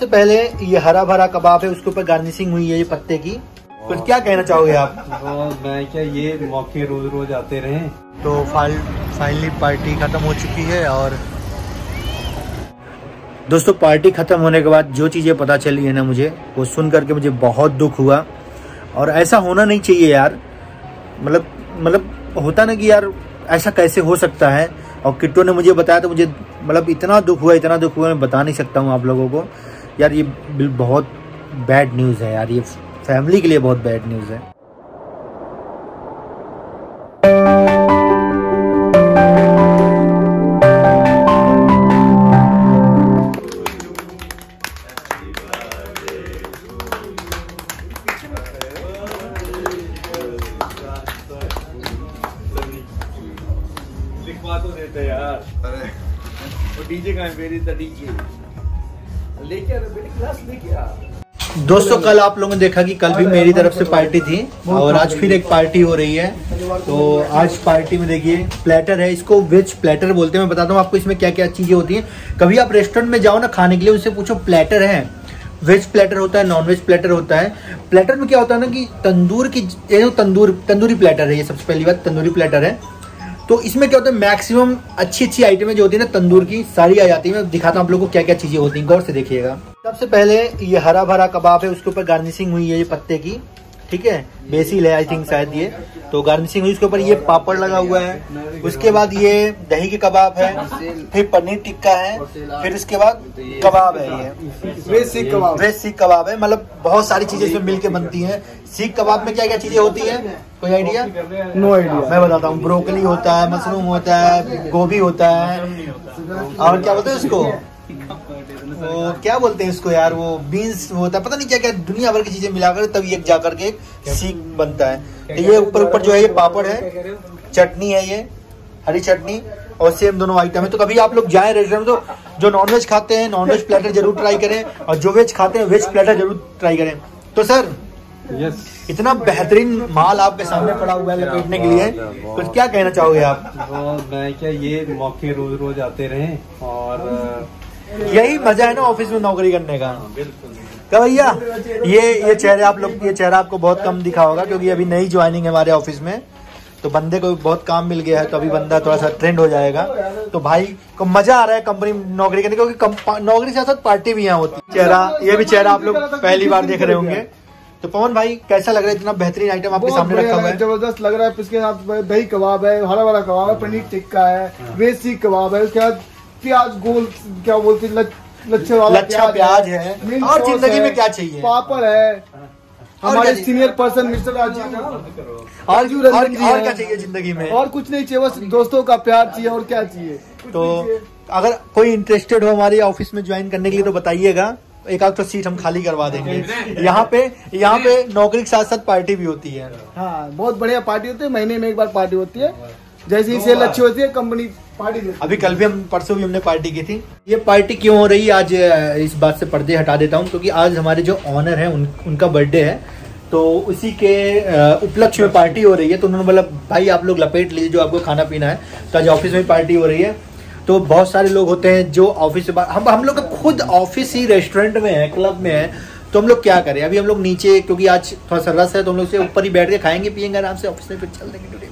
सबसे पहले ये हरा भरा कबाब है उसके ऊपर गार्निशिंग हुई है ये पत्ते की। कुछ क्या कहना चाहोगे आप? तो मैं क्या ये मौके रोज रोज आते रहे? तो फाइनली पार्टी खत्म हो चुकी है और दोस्तों पार्टी खत्म होने के बाद जो चीज़ें पता चली है ना मुझे वो सुन करके मुझे बहुत दुख हुआ। और ऐसा होना नहीं चाहिए यार। मतलब मतलब होता ना कि यार ऐसा कैसे हो सकता है? और किट्टो ने मुझे बताया तो मुझे मतलब इतना दुख हुआ इतना दुख हुआ मैं बता नहीं सकता हूँ आप लोगों को। यार ये बहुत बैड न्यूज़ है यार ये फैमिली के लिए बहुत बैड न्यूज़ है। लिखवा तो देते यार। अरे। वो डीजे का है मेरी तो डीजे लेके आ क्लास लेके आ। दोस्तों कल आप लोगों ने देखा कि कल भी मेरी तरफ़ से पार्टी थी और आज फिर एक पार्टी हो रही है। तो आज पार्टी में देखिए प्लेटर है इसको वेज प्लेटर बोलते हैं मैं बताता हूँ आपको इसमें क्या क्या चीज़ें होती हैं। कभी आप रेस्टोरेंट में जाओ ना खाने के लिए उनसे पूछो प्लेटर है? वेज प्लेटर होता है? नॉन वेज प्लेटर होता है। प्लेटर में क्या होता है ना कि तंदूर की तंदूर तंदूरी प्लेटर है ये सबसे पहली बात तंदूरी प्लेटर है। तो इसमें क्या होता है मैक्सिमम अच्छी अच्छी आइटमें जो होती है ना, तंदूर की, सारी आ जाती है। मैं दिखाता हूँ आप लोगों को क्या क्या चीज़ें होती हैं, गौर से देखिएगा। सबसे पहले ये हरा भरा कबाब है, उसके ऊपर गार्निशिंग हुई है ये पत्ते की। ठीक है? बेसिल है आई थिंक शायद ये। तो गार्निशिंग हुई उसके ऊपर ये पापड़ लगा हुआ है। उसके बाद ये दही के कबाब है फिर पनीर टिक्का है फिर उसके बाद कबाब है ये। वेज सीख कबाब। वेज सीख कबाब है मतलब बहुत सारी चीज़ें इसमें मिलके बनती हैं। सीख कबाब में क्या क्या चीज़ें होती है? कोई आइडिया नो आइडिया मैं बताता हूँ ब्रोकली होता है मशरूम होता है गोभी होता है। और क्या बोलते हैं उसको? वो क्या बोलते हैं इसको यार वो बीन्स होता है पता नहीं क्या क्या दुनिया भर की चीज़ें मिलाकर तभी एक जाकर के एक सीख बनता है। तो ये ऊपर ऊपर जो है ये पापड़ है चटनी है ये हरी चटनी और सेम दोनों आइटम है। तो कभी आप लोग जाए रेस्टोरेंट में तो जो नॉनवेज खाते हैं नॉनवेज प्लेटर ज़रूर ट्राई करें और जो वेज खाते हैं वेज प्लेटर ज़रूर ट्राई करें। तो सर यस इतना बेहतरीन माल आपके सामने पड़ा हुआ है लपेटने के लिए। कुछ क्या कहना चाहोगे आप? तो मैं क्या ये मौके रोज रोज आते रहे और यही मज़ा है ना ऑफ़िस में नौकरी करने का। बिल्कुल क्या भैया? ये ये चेहरे आप लोग ये चेहरा आपको बहुत कम दिखा होगा क्योंकि अभी नई ज्वाइनिंग है हमारे ऑफ़िस में। तो बंदे को बहुत काम मिल गया है तो अभी बंदा थोड़ा सा ट्रेंड हो जाएगा। तो भाई को मज़ा आ रहा है कंपनी में नौकरी करने क्योंकि नौकरी के साथ साथ पार्टी भी यहाँ होती है। चेहरा ये भी चेहरा आप लोग पहली बार देख रहे होंगे। तो पवन भाई कैसा लग रहा है? इतना बेहतरीन आइटम आपके सामने रखा हुआ है, है ज़बरदस्त लग रहा है। इसके साथ दही कबाब है हरा भरा कबाब है पनीर टिक्का है वेज सीख कबाब है। उसके बाद प्याज गोल क्या बोलते हैं लच्छे वाला लच्छा प्याज है। और ज़िंदगी में क्या चाहिए? पापड़ है। हमारे सीनियर पर्सन मिस्टर राजू और राजू और, और क्या चाहिए ज़िंदगी में? और कुछ नहीं चाहिए बस दोस्तों का प्यार चाहिए और क्या चाहिए? तो अगर कोई इंटरेस्टेड हो हमारे ऑफ़िस में ज्वाइन करने के लिए तो बताइएगा। एक आध तो सीट हम खाली करवा देंगे। यहाँ पे यहाँ पे नौकरी के साथ साथ पार्टी भी होती है। हाँ बहुत बढ़िया पार्टी होती है। महीने में एक बार पार्टी होती है। जैसे ही सेल अच्छी होती है कंपनी पार्टी देती है। अभी कल भी हम परसों भी हमने पार्टी की थी। ये पार्टी क्यों हो रही है? आज इस बात से पर्दे हटा देता हूँ क्योंकि आज हमारे जो ऑनर है उन, उनका बर्थडे है। तो उसी के उपलक्ष्य में पार्टी हो रही है। तो उन्होंने बोला भाई आप लोग लपेट लीजिए जो आपको खाना पीना है। तो आज ऑफ़िस में पार्टी हो रही है। तो बहुत सारे लोग होते हैं जो ऑफ़िस से हम हम लोग खुद ऑफ़िस ही रेस्टोरेंट में है क्लब में है। तो हम लोग क्या करें? अभी हम लोग नीचे क्योंकि आज थोड़ा सा रस है तो हम लोग से ऊपर ही बैठ के खाएँगे पियेंगे आराम से ऑफ़िस में फिर चल देंगे टुडे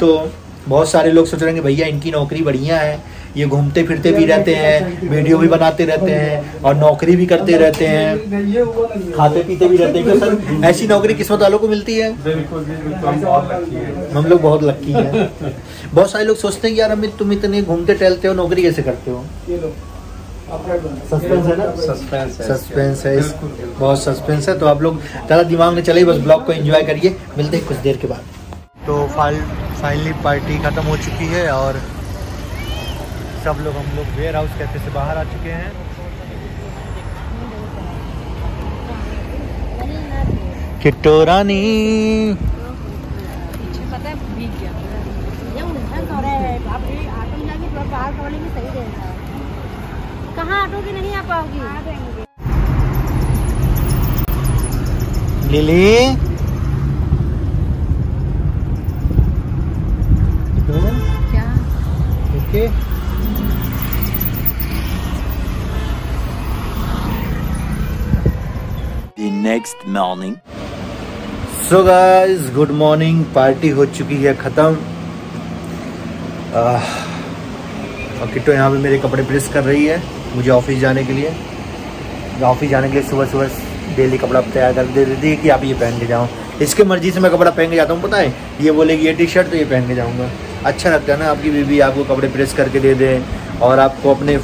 तो बहुत सारे लोग सोच रहे हैं कि भैया इनकी नौकरी बढ़िया है। ये घूमते फिरते भी रहते हैं वीडियो भी बनाते रहते हैं और नौकरी भी करते रहते हैं। खाते पीते भी रहते हैं। सर ऐसी नौकरी किस्मत वालों को मिलती है? हम बहुत लकी है। हम लोग बहुत लक्की हैं। बहुत सारे लोग सोचते हैं यार अमित तुम इतने घूमते टहलते हो नौकरी कैसे करते हो। सस्पेंस है ना? सस्पेंस है। सस्पेंस है। बहुत सस्पेंस है। तो आप लोग ज़्यादा दिमाग में चले बस ब्लॉग को एंजॉय करिए। मिलते हैं कुछ देर के बाद। तो फाइनली पार्टी ख़त्म हो चुकी है और सब लोग हम लोग वेयर हाउस कैफ़े से बाहर आ चुके हैं। किट्टो कहाँ नहीं आ पाओगी Lily. Okay next morning. So guys good morning party हो चुकी है ख़त्म। और किट्टो यहाँ पे मेरे कपड़े प्रेस कर रही है मुझे ऑफ़िस जाने के लिए। ऑफ़िस जाने के लिए सुबह सुबह डेली कपड़ा तैयार कर दे देती है कि आप ये पहन के जाओ। इसके मर्ज़ी से मैं कपड़ा पहन के जाता हूँ पता है? ये बोलेगी ये टी शर्ट तो ये पहन के जाऊँगा। अच्छा लगता है ना, आपकी बीवी आपको कपड़े प्रेस करके दे दे और आपको अपने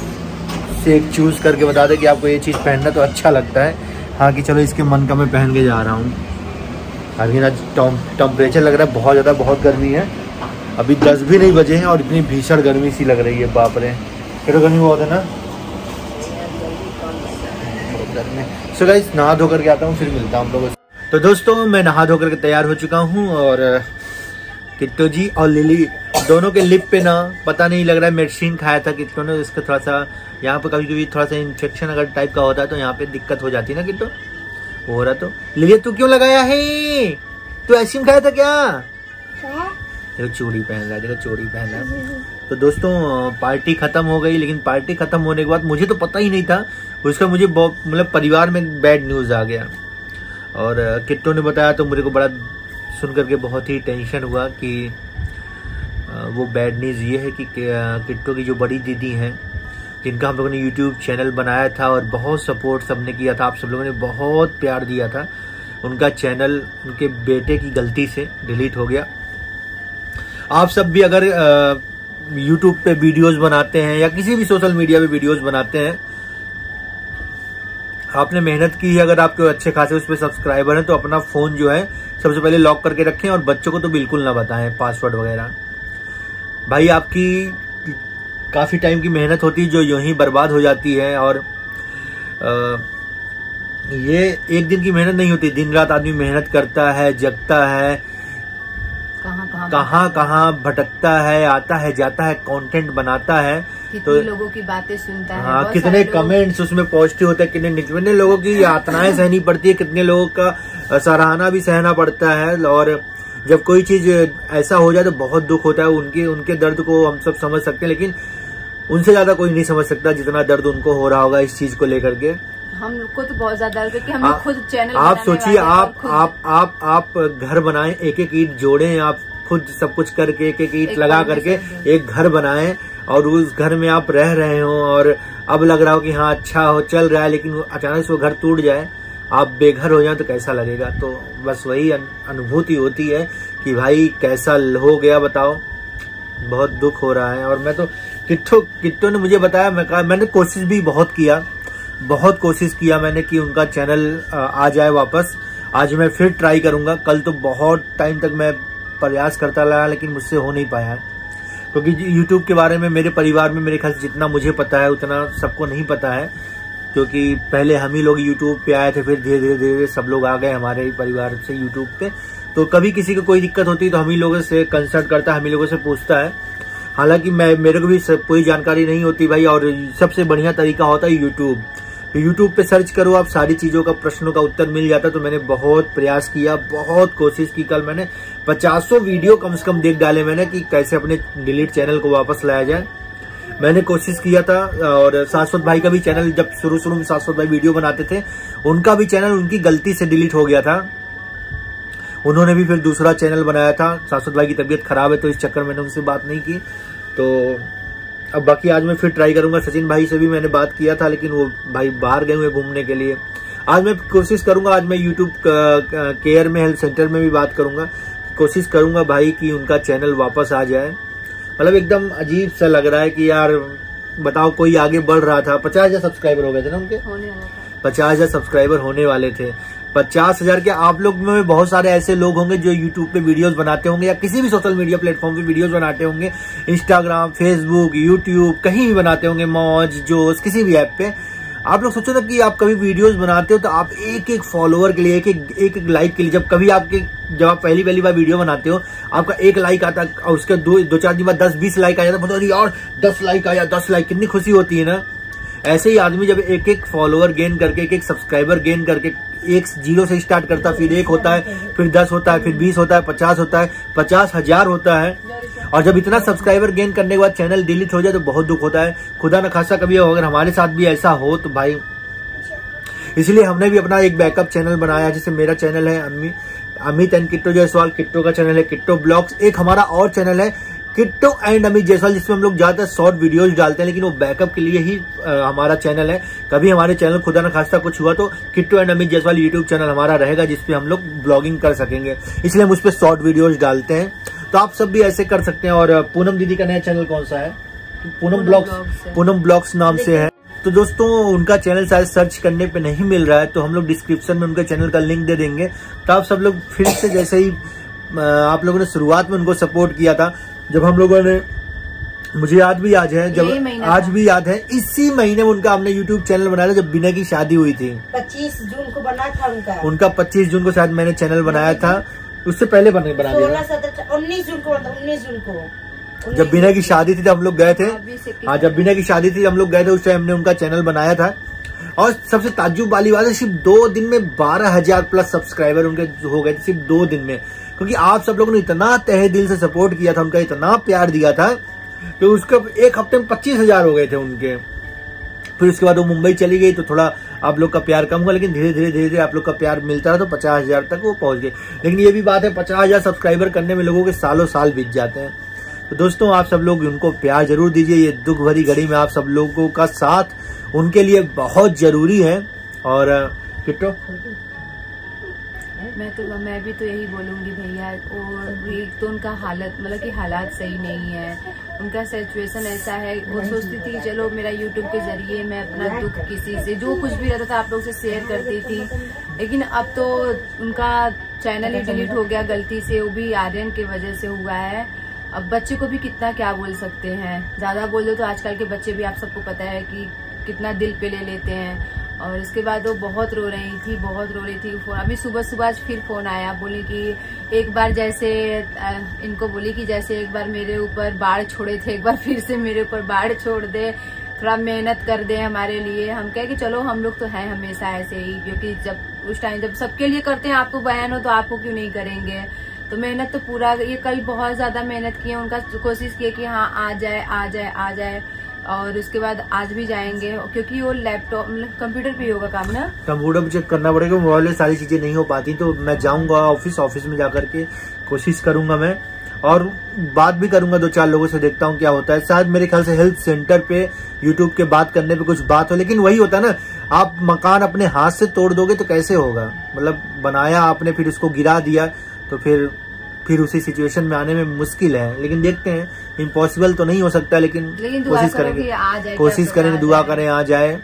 से चूज़ करके बता दे कि आपको ये चीज़ पहनना तो अच्छा लगता है। हाँ कि चलो इसके मन का मैं पहन के जा रहा हूँ। अभी ना टेम्परेचर लग रहा है, बहुत ज़्यादा बहुत गर्मी है। अभी दस भी नहीं बजे हैं और इतनी भीषण गर्मी सी लग रही है, बाप रे। फिर गर्मी बहुत है ना? गर्मी सो गाइस नहा धो करके आता हूँ, फिर मिलता हूँ हम लोगों से। तो दोस्तों, मैं नहा धो करके तैयार हो चुका हूँ और किट्टू जी और लिली दोनों के लिप पे ना पता नहीं लग रहा है मेडिसिन खाया था किट्टू ने इसका थोड़ा सा यहाँ पे कभी कभी थोड़ा सा इन्फेक्शन अगर टाइप का होता है तो यहाँ पे दिक्कत हो जाती है ना किट्टू? हो रहा तो। लिली तू क्यों लगाया है? तू आइसक्रीम खाया था क्या? देखो चूड़ी पहन रहा है देखो चूड़ी पहन रहा है। तो दोस्तों पार्टी खत्म हो गई लेकिन पार्टी खत्म होने के बाद मुझे तो पता ही नहीं था उसका मुझे मतलब परिवार में बैड न्यूज़ आ गया। और किट्टू ने बताया तो मेरे को बड़ा सुन करके बहुत ही टेंशन हुआ कि वो बैड न्यूज़ ये है कि किट्टू की जो बड़ी दीदी हैं, जिनका हम लोगों ने यूट्यूब चैनल बनाया था और बहुत सपोर्ट सबने किया था, आप सब लोगों ने बहुत प्यार दिया था, उनका चैनल उनके बेटे की गलती से डिलीट हो गया। आप सब भी अगर यूट्यूब पे वीडियोस बनाते हैं या किसी भी सोशल मीडिया पे वीडियोस बनाते हैं, आपने मेहनत की है, अगर आपके अच्छे खासे उस पर सब्सक्राइबर हैं तो अपना फ़ोन जो है सबसे पहले लॉक करके रखें और बच्चों को तो बिल्कुल ना बताएँ पासवर्ड वगैरह। भाई आपकी काफ़ी टाइम की मेहनत होती है जो यूँ ही बर्बाद हो जाती है और अ, ये एक दिन की मेहनत नहीं होती दिन रात आदमी मेहनत करता है जगता है। कहाँ कहाँ? कहाँ कहाँ भटकता है आता है जाता है कंटेंट बनाता है तो लोगों की बातें सुनता है हाँ कितने कमेंट्स उसमें पॉजिटिव होते हैं कितने कितने लोगों की यातनाएँ सहनी पड़ती है कितने लोगों का सराहना भी सहना पड़ता है और जब कोई चीज़ ऐसा हो जाए तो बहुत दुख होता है उनके उनके दर्द को हम सब समझ सकते हैं लेकिन उनसे ज़्यादा कोई नहीं समझ सकता जितना दर्द उनको हो रहा होगा इस चीज़ को लेकर के। हम लोग को तो बहुत ज़्यादा है, क्योंकि हम लोग खुद चैनल आप सोचिए आप आप आप आप घर बनाएँ एक एक ईट जोड़ें आप खुद सब कुछ करके एक एक ईट लगा करके एक घर बनाएँ और उस घर में आप रह रहे हो और अब लग रहा हो कि हाँ अच्छा हो चल रहा है लेकिन अचानक से वो घर टूट जाए। आप बेघर हो जाए तो कैसा लगेगा? तो बस वही अनुभूति होती है कि भाई कैसा हो गया बताओ। बहुत दुख हो रहा है और मैं तो किट्टो किट्टो ने मुझे बताया, मैं कहा, मैंने कोशिश भी बहुत किया, बहुत कोशिश किया मैंने कि उनका चैनल आ जाए वापस। आज मैं फिर ट्राई करूँगा। कल तो बहुत टाइम तक मैं प्रयास करता रहा, लेकिन मुझसे हो नहीं पाया। क्योंकि यूट्यूब के बारे में, मेरे परिवार में, मेरे ख्याल से जितना मुझे पता है, उतना सबको नहीं पता है। क्योंकि पहले हम ही लोग यूट्यूब पे आए थे, फिर धीरे धीरे धीरे सब लोग आ गए हमारे ही परिवार से यूट्यूब पे। तो कभी किसी को कोई दिक्कत होती है तो हम ही लोगों से कंसल्ट करता है, हम ही लोगों से पूछता है। हालाँकि मैं मेरे को भी कोई जानकारी नहीं होती भाई, और सबसे बढ़िया तरीका होता है यूट्यूब यूट्यूब पे सर्च करो, आप सारी चीज़ों का, प्रश्नों का उत्तर मिल जाता तो मैंने बहुत प्रयास किया, बहुत कोशिश की कल मैंने। पचासों वीडियो कम से कम देख डाले मैंने कि कैसे अपने डिलीट चैनल को वापस लाया जाए। मैंने कोशिश किया था और शाश्वत भाई का भी चैनल जब शुरू शुरू में शाश्वत भाई वीडियो बनाते थे, उनका भी चैनल उनकी गलती से डिलीट हो गया था। उन्होंने भी फिर दूसरा चैनल बनाया था शाश्वत भाई की तबीयत खराब है तो इस चक्कर मैंने उनसे बात नहीं की। तो अब बाकी आज मैं फिर ट्राई करूँगा, सचिन भाई से भी मैंने बात किया था, लेकिन वो भाई बाहर गए हुए घूमने के लिए। आज मैं कोशिश करूँगा, आज मैं यूट्यूब केयर में हेल्थ सेंटर में भी बात करूँगा, कोशिश करूँगा भाई कि उनका चैनल वापस आ जाए। मतलब एकदम अजीब सा लग रहा है कि यार बताओ कोई आगे बढ़ रहा था। पचास हज़ार सब्सक्राइबर हो गए थे ना उनके? पचास हज़ार सब्सक्राइबर होने वाले थे। पचास हज़ार के आप लोग में बहुत सारे ऐसे लोग होंगे जो यूट्यूब पे वीडियोस बनाते होंगे या किसी भी सोशल मीडिया प्लेटफॉर्म पे वीडियोस बनाते होंगे। इंस्टाग्राम फेसबुक यूट्यूब कहीं भी बनाते होंगे। मौज जोश किसी भी ऐप पे। आप लोग सोचो ना कि आप कभी वीडियोस बनाते हो तो आप एक एक फॉलोअर के लिए, एक एक एक लाइक के लिए, जब कभी आपके, जब आप पहली पहली बार वीडियो बनाते हो, आपका एक लाइक आता है उसके दो दो चार दिन बाद दस, बीस लाइक आ जाता है अरे यार, दस लाइक आया, दस लाइक कितनी खुशी होती है ना? ऐसे ही आदमी जब एक एक फॉलोअर गेन करके, एक एक सब्सक्राइबर गेन करके, एक ज़ीरो से स्टार्ट करता, फिर एक होता है, फिर दस होता है, फिर बीस होता है, पचास होता है, पचास हज़ार होता है और जब इतना सब्सक्राइबर गेन करने के बाद चैनल डिलीट हो जाए तो बहुत दुख होता है। खुदा न खासा कभी अगर हमारे साथ भी ऐसा हो तो भाई इसलिए हमने भी अपना एक बैकअप चैनल बनाया जैसे मेरा चैनल है अम्मी अमित एंड किट्टो जायसवाल। किट्टो का चैनल है किट्टो ब्लॉग्स। एक हमारा और चैनल है किट्टो एंड अमित जायसवाल जिसमें हम लोग ज़्यादातर शॉर्ट वीडियोज़ डालते हैं लेकिन वो बैकअप के लिए ही अ, हमारा चैनल है। कभी हमारे चैनल खुदा न खास्ता कुछ हुआ तो Kitto and Amit Jaiswal YouTube channel हमारा रहेगा जिसपे हम लोग ब्लॉगिंग कर सकेंगे। इसलिए हम उस पर शॉर्ट वीडियोज़ डालते हैं। तो आप सब भी ऐसे कर सकते हैं। और पूनम दीदी का नया चैनल कौन सा है? पूनम ब्लॉग्स पूनम ब्लॉग्स नाम से है। तो दोस्तों उनका चैनल शायद सर्च करने पे नहीं मिल रहा है तो हम लोग डिस्क्रिप्शन में उनके चैनल का लिंक दे देंगे। तो आप सब लोग फिर से जैसे ही आप लोगों ने शुरुआत में उनको सपोर्ट किया था जब हम लोगों ने मुझे याद भी आज है जब आज भी याद है इसी महीने में उनका हमने यूट्यूब चैनल बनाया था जब बिना की शादी हुई थी। पच्चीस जून को बना था उनका। उनका 25 जून को शायद मैंने चैनल बनाया था। उससे पहले बना बना सोलह दिया सत्रह उन्नीस जून को उन्नीस जून को। जब बीना की शादी थी तब हम लोग गए थे। हाँ जब बीना की शादी थी हम लोग गए थे उस टाइम हमने उनका चैनल बनाया था। और सबसे ताज्जुब वाली बात है सिर्फ़ दो दिन में बारह हज़ार प्लस सब्सक्राइबर उनके हो गए थे सिर्फ़ दो दिन में। क्योंकि आप सब लोगों ने इतना तहे दिल से सपोर्ट किया था उनका इतना प्यार दिया था तो उसका एक हफ़्ते में पच्चीस हज़ार हो गए थे उनके। फिर उसके बाद वो मुंबई चली गई तो थोड़ा आप लोग का प्यार कम हुआ, लेकिन धीरे धीरे धीरे धीरे आप लोग का प्यार मिलता रहा तो पचास हज़ार तक वो पहुँच गए। लेकिन ये भी बात है, पचास हज़ार सब्सक्राइबर करने में लोगों के सालों साल बीत जाते हैं। तो दोस्तों, आप सब लोग उनको प्यार ज़रूर दीजिए, ये दुख भरी घड़ी में आप सब लोगों का साथ उनके लिए बहुत ज़रूरी है। और किटो किट्टो? मैं तो मैं भी तो यही बोलूँगी भैया और एक तो उनका हालत मतलब कि हालात सही नहीं है। उनका सिचुएशन ऐसा है वो सोचती थी चलो मेरा यूट्यूब के ज़रिए मैं अपना दुख किसी से जो कुछ भी रहता था आप लोग से शेयर करती थी। लेकिन अब तो उनका चैनल ही डिलीट हो गया गलती से वो भी आर्यन की वजह से हुआ है। अब बच्चे को भी कितना क्या बोल सकते हैं? ज़्यादा बोल दो तो आजकल के बच्चे भी आप सबको पता है कि कितना दिल पे ले लेते हैं। और उसके बाद वो बहुत रो रही थी, बहुत रो रही थी फ़ोन। अभी सुबह सुबह आज फिर फ़ोन आया, बोली कि एक बार जैसे इनको बोली कि जैसे एक बार मेरे ऊपर बाढ़ छोड़े थे, एक बार फिर से मेरे ऊपर बाढ़ छोड़ दे, थोड़ा मेहनत कर दे हमारे लिए। हम कहे कि चलो, हम लोग तो हैं हमेशा ऐसे ही, क्योंकि जब, उस टाइम जब सबके लिए करते हैं, आपको बयान हो तो आपको क्यों नहीं करेंगे? तो मेहनत तो पूरा, ये कल बहुत ज़्यादा मेहनत की है, उनका कोशिश की है कि हाँ आ जाए आ जाए आ जाए। और उसके बाद आज भी जाएँगे, क्योंकि वो लैपटॉप मतलब कंप्यूटर पे होगा काम ना? कंप्यूटर पे चेक करना पड़ेगा मोबाइल में सारी चीज़ें नहीं हो पाती तो मैं जाऊँगा ऑफ़िस ऑफ़िस में जाकर के कोशिश करूँगा मैं। और बात भी करूँगा दो चार लोगों से, देखता हूँ क्या होता है। शायद मेरे ख्याल से हेल्थ सेंटर पे यूट्यूब के बात करने पे कुछ बात हो, लेकिन वही होता है ना, आप मकान अपने हाथ से तोड़ दोगे तो कैसे होगा? मतलब बनाया आपने, फिर उसको गिरा दिया तो फिर फिर उसी सिचुएशन में आने में मुश्किल है। लेकिन देखते हैं इम्पॉसिबल तो नहीं हो सकता लेकिन लेकिन कोशिश करेंगे। कोशिश क्या करेंगे दुआ करें आ जाए।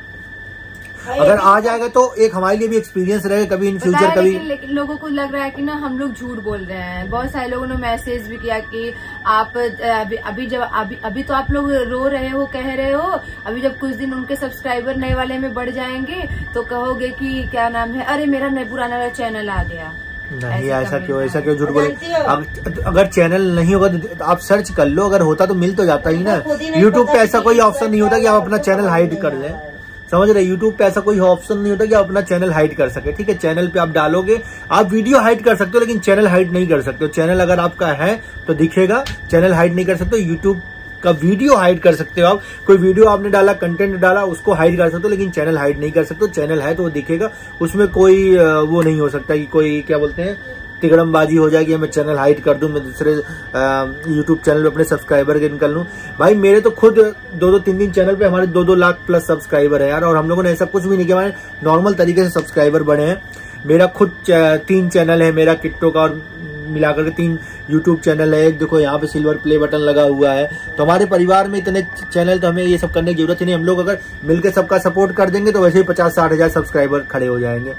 अगर आ जाएगा तो एक हमारे लिए भी एक्सपीरियंस रहेगा कभी इन फ्यूचर कभी लेकिन, लेकिन लोगों को लग रहा है कि ना हम लोग झूठ बोल रहे हैं। बहुत सारे लोगों ने मैसेज भी किया कि आप अभी अभी जब अभी अभी तो आप लोग रो रहे हो कह रहे हो अभी जब कुछ दिन उनके सब्सक्राइबर नए वाले में बढ़ जाएँगे तो कहोगे कि क्या नाम है अरे मेरा नया पुराना चैनल आ गया। नहीं ऐसा क्यों ऐसा क्यों झूठ बोले? अगर, चैनल नहीं होगा तो आप सर्च कर लो अगर होता तो मिल तो जाता ही ना। ही नहीं यूट्यूब पे ऐसा कोई ऑप्शन नहीं होता कि आप अपना चैनल हाइड कर लें समझ रहे यूट्यूब पे ऐसा कोई ऑप्शन नहीं होता कि आप अपना चैनल हाइड कर सके ठीक है? चैनल पे आप डालोगे आप वीडियो हाइड कर सकते हो लेकिन चैनल हाइड नहीं कर सकते हो। चैनल अगर आपका है तो दिखेगा चैनल हाइड नहीं कर सकते यूट्यूब का वीडियो हाइड कर सकते हो आप। कोई वीडियो आपने डाला कंटेंट डाला, उसको हाइड कर सकते हो, लेकिन चैनल हाइड नहीं कर सकते चैनल है तो वो दिखेगा। उसमें कोई वो नहीं हो सकता कि कोई, क्या बोलते हैं, तिगड़मबाजी हो जाएगी मैं चैनल हाइड कर दूँ, मैं दूसरे यूट्यूब चैनल पे अपने सब्सक्राइबर के निकल लूँ। भाई, मेरे तो खुद दो दो तीन तीन चैनल पे हमारे दो दो लाख प्लस सब्सक्राइबर है यार, और हम लोगों ने ऐसा कुछ भी नहीं किया। हमारे नॉर्मल तरीके से सब्सक्राइबर बढ़े हैं। मेरा खुद तीन चैनल है, मेरा किट्टो का और मिलाकर के तीन यूट्यूब चैनल है। एक देखो, यहाँ पे सिल्वर प्ले बटन लगा हुआ है। तो हमारे परिवार में इतने चैनल तो हमें ये सब करने की ज़रूरत ही नहीं। हम लोग अगर मिलकर सबका सपोर्ट कर देंगे तो वैसे ही पचास साठ हज़ार सब्सक्राइबर खड़े हो जाएँगे।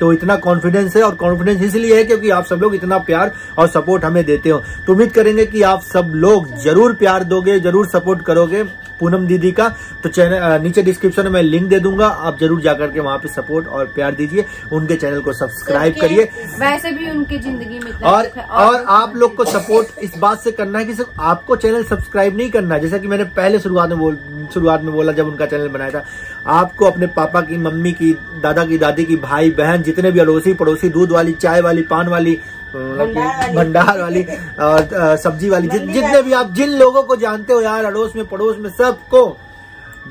तो इतना कॉन्फिडेंस है और कॉन्फिडेंस इसलिए है क्योंकि आप सब लोग इतना प्यार और सपोर्ट हमें देते हो। तो उम्मीद करेंगे कि आप सब लोग ज़रूर प्यार दोगे ज़रूर सपोर्ट करोगे पूनम दीदी का। तो चैनल नीचे डिस्क्रिप्शन में लिंक दे दूँगा। आप ज़रूर जाकर के वहाँ पे सपोर्ट और प्यार दीजिए। उनके चैनल को सब्सक्राइब करिए। वैसे भी उनकी ज़िंदगी में इतना और और आप लोग को सपोर्ट इस बात से करना है कि सिर्फ़ आपको चैनल सब्सक्राइब नहीं करना है। जैसा कि मैंने पहले शुरुआत में बोल शुरुआत में बोला जब उनका चैनल बनाया था। आपको अपने पापा की मम्मी की दादा की दादी की भाई बहन जितने भी अड़ोसी पड़ोसी दूध वाली चाय वाली पान वाली भंडार वाली। और सब्ज़ी वाली जित- जितने भी आप जिन लोगों को जानते हो यार अड़ोस में पड़ोस में सबको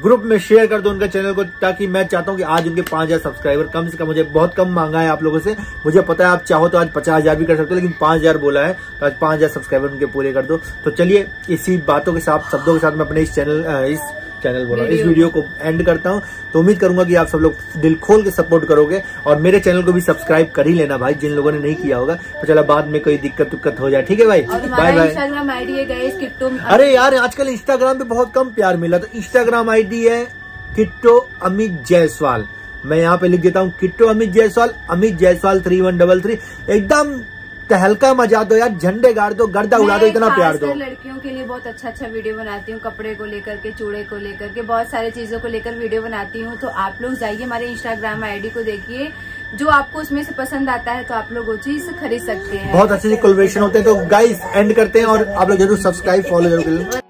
ग्रुप में शेयर कर दो उनके चैनल को ताकि मैं चाहता हूँ कि आज उनके पाँच हज़ार सब्सक्राइबर कम से कम मुझे बहुत कम मांगा है आप लोगों से मुझे पता है आप चाहो तो आज पचास हज़ार भी कर सकते हो लेकिन पाँच हज़ार बोला है तो आज पाँच हज़ार सब्सक्राइबर उनके पूरे कर दो तो चलिए इसी बातों के साथ शब्दों के साथ मैं अपने इस चैनल इस चैनल बोला। इस वीडियो वीडियो को एंड करता हूँ। तो उम्मीद करूँगा कि आप सब लोग दिल खोल के सपोर्ट करोगे और मेरे चैनल को भी सब्सक्राइब कर ही लेना भाई जिन लोगों ने नहीं किया होगा। तो चला बाद में कोई दिक्कत उक्कत हो जाए। ठीक है भाई? बाय बाय आईडी है गए किट्टू अरे यार आजकल इंस्टाग्राम पे बहुत कम प्यार मिला। तो इंस्टाग्राम आईडी है किट्टो अमित जायसवाल। मैं यहाँ पे लिख देता हूँ Kitto Amit Jaiswal Amit Jaiswal three one double three एकदम तहलका मज़ा दो यार झंडे गाड़ दो गर्दा उड़ा दो इतना प्यार दो। लड़कियों के लिए बहुत अच्छा अच्छा वीडियो बनाती हूँ कपड़े को लेकर के चूड़े को लेकर के बहुत सारी चीज़ों को लेकर वीडियो बनाती हूँ। तो आप लोग जाइए हमारे इंस्टाग्राम आईडी को देखिए जो आपको उसमें से पसंद आता है तो आप लोग वो चीज़ खरीद सकते हैं। बहुत अच्छे से कोलब्रेशन होते हैं। तो गाइस एंड करते हैं और आप लोग ज़रूर सब्सक्राइब फॉलो ज़रूर करें